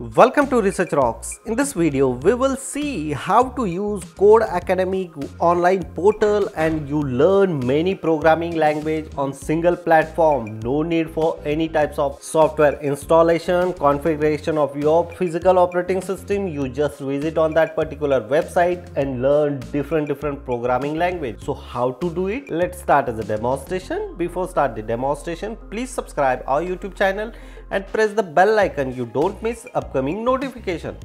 Welcome to Research Rocks. In this video, we will see how to use Codecademy online portal and you learn many programming language on single platform. No need for any types of software installation, configuration of your physical operating system. You just visit on that particular website and learn different different programming language. So how to do it? Let's start as a demonstration. Before start the demonstration, please subscribe our YouTube channel and press the bell icon you don't miss upcoming notification.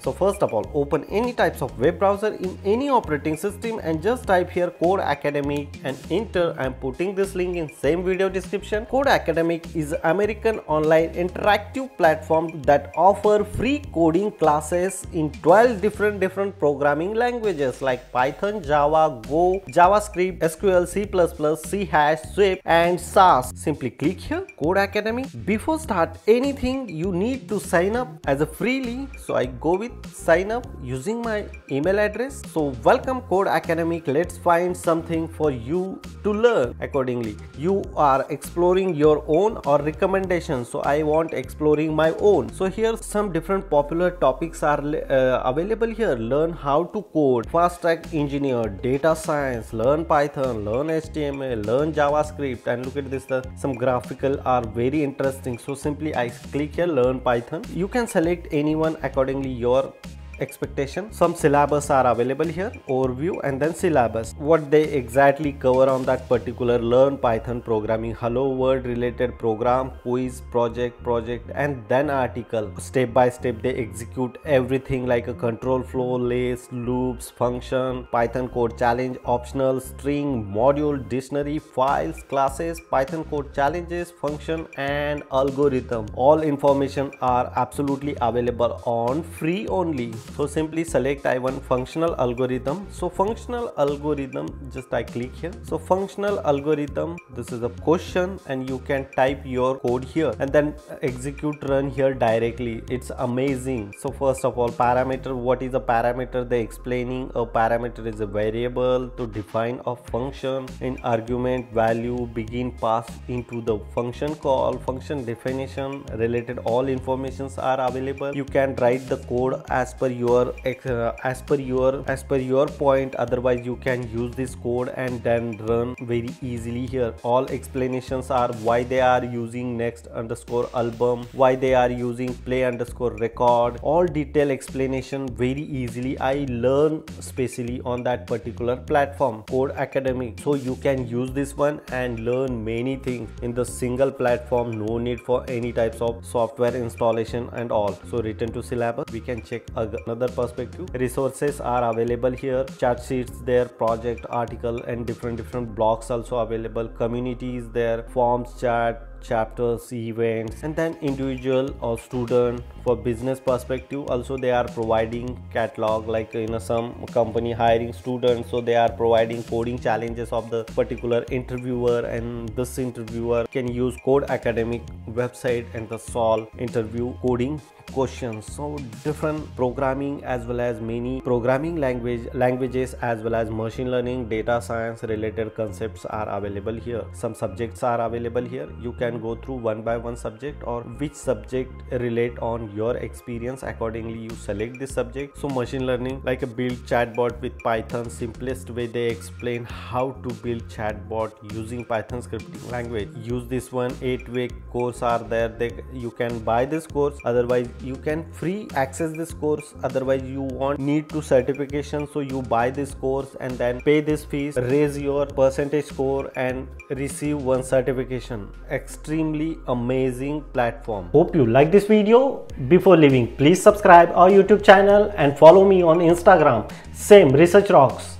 So first of all, open any types of web browser in any operating system and just type here Code Academic and enter. I'm putting this link in same video description. Code Academic is American online interactive platform that offer free coding classes in 12 different different programming languages like Python, Java, Go, JavaScript, SQL, C++, C Hash, Swift and Sass. Simply click here Codecademy. Before start anything, you need to sign up as a freely. So I go with sign up using my email address. So welcome code academic. Let's find something for you to learn accordingly. You are exploring your own or recommendations so i want exploring my own. So here some different popular topics are uh, available here. Learn how to code. Fast track engineer data science learn python learn html learn javascript. And look at this the some graphical are very interesting. So simply i click here learn python. You can select anyone accordingly. Your follower expectation. Some syllabus are available here overview and then syllabus. What they exactly cover on that particular learn python programming hello world related program quiz project project and then article. Step by step they execute everything like a control flow list loops function python code challenge optional string module dictionary files classes python code challenges function and algorithm. All information are absolutely available on free only so simply select i want functional algorithm. So functional algorithm just i click here. So functional algorithm this is a question and you can type your code here and then execute run here directly. It's amazing. So first of all parameter what is a parameter? They explaining a parameter is a variable to define a function in argument value begin pass into the function call function definition related all informations are available. You can write the code as per your uh, as per your as per your point otherwise you can use this code and then run very easily here. All explanations are why they are using next underscore album why they are using play underscore record. All detail explanation very easily. I learn specially on that particular platform Codecademy. So you can use this one and learn many things in the single platform. No need for any types of software installation and all. So return to syllabus. We can check another perspective. Resources are available here. Chat sheets there project article and different different blogs also available. Communities there forms chat chapters events and then individual or student for business perspective also they are providing catalog like you know some company hiring students so they are providing coding challenges of the particular interviewer and this interviewer can use code academic website and the solve interview coding questions. So different programming as well as many programming language languages as well as machine learning data science related concepts are available here. Some subjects are available here. You can go through one by one subject or which subject relate on your experience. Accordingly you select this subject. So machine learning like a build chatbot with python simplest way they explain how to build chatbot using python scripting language. Use this one. Eight week course are there. They you can buy this course. Otherwise you can free access this course. Otherwise you want need to certification. So you buy this course and then pay this fees. Raise your percentage score and receive one certification extremely amazing platform. Hope you like this video. Before leaving please subscribe our youtube channel and follow me on instagram. Same research rocks.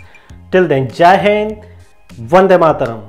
Till then jai hind vande mataram